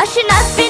Acho nas